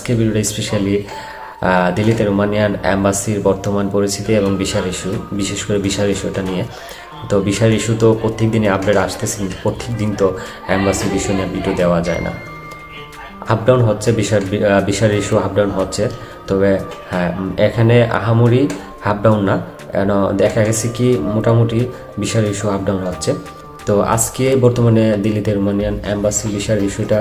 আজকে ভিডিওটা স্পেশালি দিল্লিতে রোমানিয়ান অ্যাম্বাসির বর্তমান পরিস্থিতি এবং বিশাল ইস্যু বিশেষ করে বিশাল ইস্যুটা নিয়ে। তো বিশাল ইস্যু তো প্রত্যেক দিনই আপডেট আসতেছে প্রত্যেক দিন তো অ্যাম্বাসির বিষয় নিয়ে ভিডিও দেওয়া যায় না। আপ ডাউন হচ্ছে বিশাল বিশাল ইস্যু আপ ডাউন হচ্ছে। তবে হ্যাঁ এখানে আহামরি আপ ডাউন না, কেন দেখা গেছে কি মোটামুটি বিশাল ইস্যু আপ ডাউন হচ্ছে। তো আজকে বর্তমানে দিল্লিতে রোমানিয়ান অ্যাম্বাসি বিশাল ইস্যুটা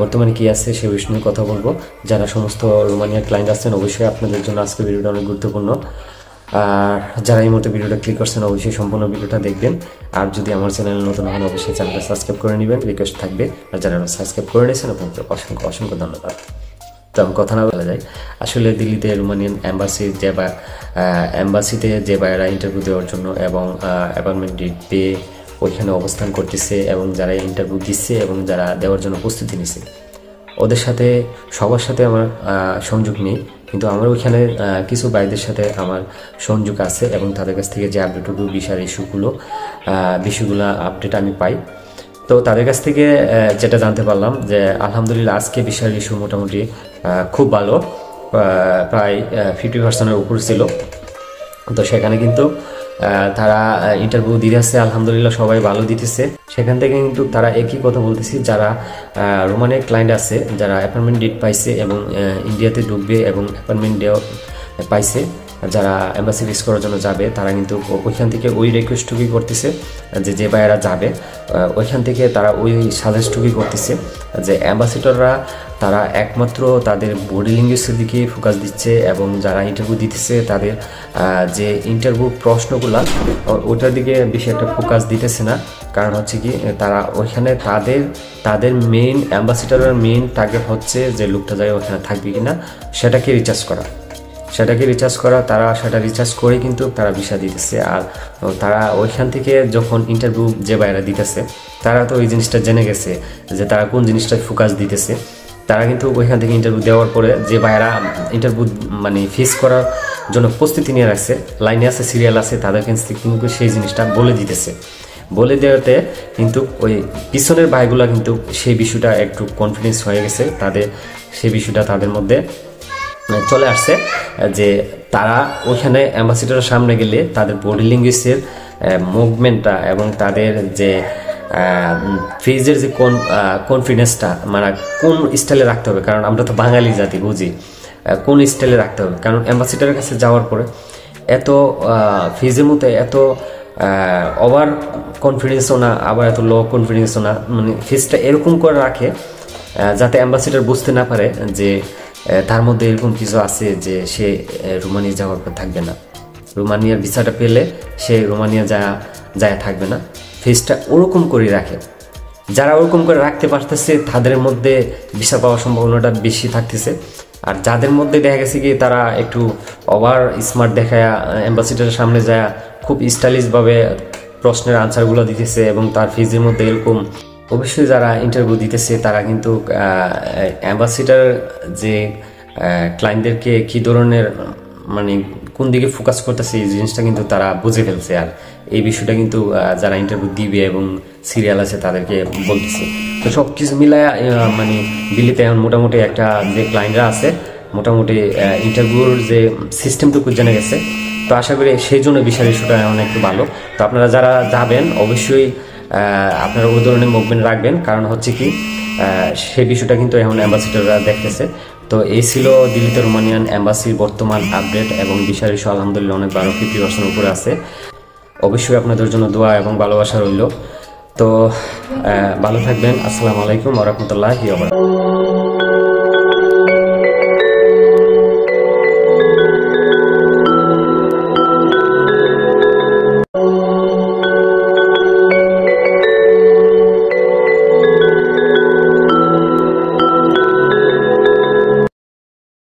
বর্তমানে কি আছে সে বিষয় নিয়ে কথা বলব। যারা সমস্ত রোমানিয়ান ক্লায়েন্ট আছেন, অবশ্যই আপনাদের জন্য আজকে ভিডিওটা অনেক গুরুত্বপূর্ণ। আর যারা এই মুহূর্তে ভিডিওটা ক্লিক করছেন, অবশ্যই সম্পূর্ণ ভিডিওটা দেখবেন। আর যদি আমার চ্যানেল নতুন হন, অবশ্যই চ্যানেলটা সাবস্ক্রাইব করে নেবেন। রিকোয়েস্ট থাকবে। আর যারা সাবস্ক্রাইব করে নিয়েছেন আপনাকে অসংখ্য অসংখ্য ধন্যবাদ। তো কথা না বলা যায়। আসলে দিল্লিতে রোমানিয়ান অ্যাম্বাসি যে বা অ্যাম্বাসিতে যে বাইরা ইন্টারভিউ দেওয়ার জন্য এবং অ্যাপয়েন্টমেন্ট ডেট পেয়ে ওইখানে অবস্থান করতেছে এবং যারা ইন্টারভিউ দিচ্ছে এবং যারা দেওয়ার জন্য প্রস্তুতি নিছে। ওদের সাথে, সবার সাথে আমার সংযোগ নেই, কিন্তু আমার ওইখানে কিছু বাইদের সাথে আমার সংযোগ আছে এবং তাদের কাছ থেকে যে আপডেটগুলো বিশাল ইস্যুগুলো বিষয়গুলো আপডেট আমি পাই। তো তাদের কাছ থেকে যেটা জানতে পারলাম যে আলহামদুলিল্লাহ আজকে বিশাল ইস্যু মোটামুটি খুব ভালো প্রায় ফিফটি পার্সেন্টের উপর ছিল। তো সেখানে কিন্তু তারা ইন্টারভিউ দিতেছে, আলহামদুলিল্লাহ সবাই ভালো দিতেছে। সেখান থেকে কিন্তু তারা একই কথা বলতেছি, যারা রোমানের ক্লায়েন্ট আছে, যারা অ্যাপয়েন্টমেন্ট ডেট পাইছে এবং ইন্ডিয়াতে ঢুকবে এবং অ্যাপয়েন্টমেন্ট দেওয়া পাইছে। যারা অ্যাম্বাসি ফিস করার জন্য যাবে, তারা কিন্তু ওইখান থেকে ওই রিকোয়েস্টটুকুই করতেছে, যে যে ভাইয়েরা যাবে ওইখান থেকে তারা ওই সাজেস্টটুকুই করতেছে, যে অ্যাম্বাসিডররা তারা একমাত্র তাদের বডি ল্যাঙ্গুয়েজের দিকে ফোকাস দিচ্ছে এবং যারা ইন্টারভিউ দিতেছে, তাদের যে ইন্টারভিউ প্রশ্নগুলা ওটার দিকে বেশি একটা ফোকাস দিতেছে না। কারণ হচ্ছে কি, তারা ওইখানে তাদের তাদের মেইন অ্যাম্বাসিডারের মেইন টার্গেট হচ্ছে যে লোকটা যায় ওখানে থাকবে কিনা, সেটাকে রিচার্জ করা। সেটাকে রিচার্জ করা, তারা সেটা রিচার্জ করে কিন্তু তারা ভিসা দিতেছে। আর তারা ওইখান থেকে যখন ইন্টারভিউ যে বাইরা দিতেছে, তারা তো ওই জিনিসটা জেনে গেছে যে তারা কোন জিনিসটা ফোকাস দিতেছে। তারা কিন্তু ওইখান থেকে ইন্টারভিউ দেওয়ার পরে যে বাইরা ইন্টারভিউ মানে ফেস করার জন্য প্রস্তুতি নিয়ে রাখছে, লাইনে আছে সিরিয়াল আছে, তাদের থেকে কিন্তু সেই জিনিসটা বলে দিতেছে। বলে দেওয়াতে কিন্তু ওই পিছনের ভাইগুলা কিন্তু সেই বিষয়টা একটু কনফিডেন্স হয়ে গেছে, তাদের, সেই বিষয়টা তাদের মধ্যে চলে আসছে, যে তারা ওইখানে অ্যাম্বাসিডারের সামনে গেলে তাদের বডি ল্যাঙ্গুয়েজের মুভমেন্টটা এবং তাদের যে ফেজের যে কোন কনফিডেন্সটা মানে কোন স্টাইলে রাখতে হবে? কারণ আমরা তো বাঙালি জাতি, বুঝি। কোন স্টাইলে রাখতে হবে? কারণ অ্যাম্বাসিডারের কাছে যাওয়ার পরে এত ফেজের মধ্যে এত ওভার কনফিডেন্সও না, আবার এত লো কনফিডেন্সও না মানে ফেজটা এরকম করে রাখে যাতে অ্যাম্বাসিডার বুঝতে না পারে যে তার মধ্যে এরকম কিছু আছে যে সে রোমানিয়া যাওয়ার পর থাকবে না। রোমানিয়ার ভিসাটা পেলে সে রোমানিয়া যা, যায় থাকবে না। ফেসটা ওরকম করে রাখে। যারা ওরকম করে রাখতে পারতেছে, তাদের মধ্যে ভিসা পাওয়ার সম্ভাবনাটা বেশি থাকতেছে। আর যাদের মধ্যে দেখা গেছে কি, তারা একটু ওভার স্মার্ট দেখায় অ্যাম্বাসিডারের সামনে যায়, খুব স্টাইলিশভাবে প্রশ্নের আনসারগুলো দিতেছে এবং তার ফিজের মধ্যে এরকম অবশ্যই যারা ইন্টারভিউ দিতেছে, তারা কিন্তু অ্যাম্বাসিডার যে ক্লায়েন্টদেরকে কী ধরনের মানে কোন দিকে ফোকাস করতেছে, এই জিনিসটা কিন্তু তারা বুঝে ফেলছে। আর এই বিষয়টা কিন্তু যারা ইন্টারভিউ দিবে এবং সিরিয়াল আছে, তাদেরকে বলতেছে। তো সব কিছু মিলায় মানে দিল্লিতে এখন মোটামুটি একটা যে ক্লায়েন্টরা আছে, মোটামুটি ইন্টারভিউর যে সিস্টেমটুকু জেনে গেছে। তো আশা করি সেই জন্য বিশাল ইস্যুটা এখন একটু ভালো। তো আপনারা যারা যাবেন, অবশ্যই আপনারা ওই ধরনের মুভমেন্ট রাখবেন। কারণ হচ্ছে কি সেই বিষয়টা কিন্তু এখন অ্যাম্বাসিডাররা দেখতেছে। তো এই ছিল দিল্লিতে রোমানিয়ান অ্যাম্বাসির বর্তমান আপডেট এবং বিশাল ইস্যু আলহামদুলিল্লাহ অনেক বারো ফিফটি পার্সেন্ট উপরে আছে। অবশ্যই আপনাদের জন্য দোয়া এবং ভালোবাসা রইল। তো ভালো থাকবেন। আসসালামু আলাইকুম ওরহমতুল্লাহ